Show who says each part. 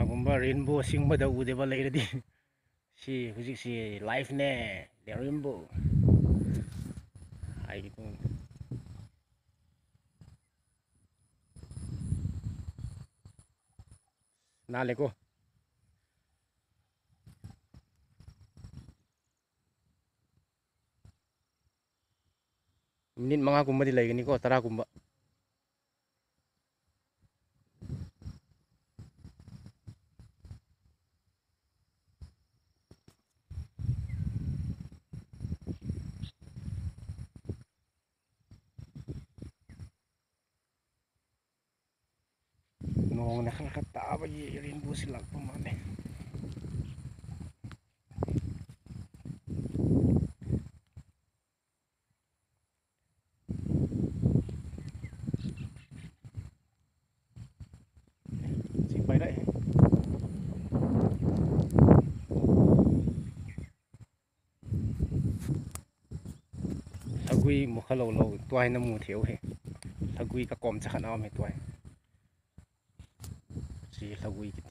Speaker 1: ꯁꯤꯒꯨꯝꯕ ꯔꯦꯟꯕꯣ ꯁꯤꯒꯨꯝꯕꯗ ꯎꯗꯕ ꯂꯩꯔꯗꯤ ꯁꯤ ꯍꯧꯖꯤꯛꯁꯤ ꯂꯥꯏꯐꯅꯦ ꯔꯦꯟꯕꯣ ꯍꯥꯏꯒꯗꯧ ꯅꯥꯜꯂꯦꯀꯣ ꯃꯤꯅꯤꯠ ꯃꯉꯥꯒꯨꯝꯕꯗꯤ ꯂꯩꯒꯅꯤꯀꯣ ꯇꯔꯥꯒꯨꯝꯕ noong nakakatawa rin po sila pumami bay đấy thằng quy một khá lâu lâu tuổi năm mùa thiếu hè thằng quy các con chắc hẳn ao mày tuổi ꯁꯤ ꯂꯧ ꯎꯒꯤꯗꯤ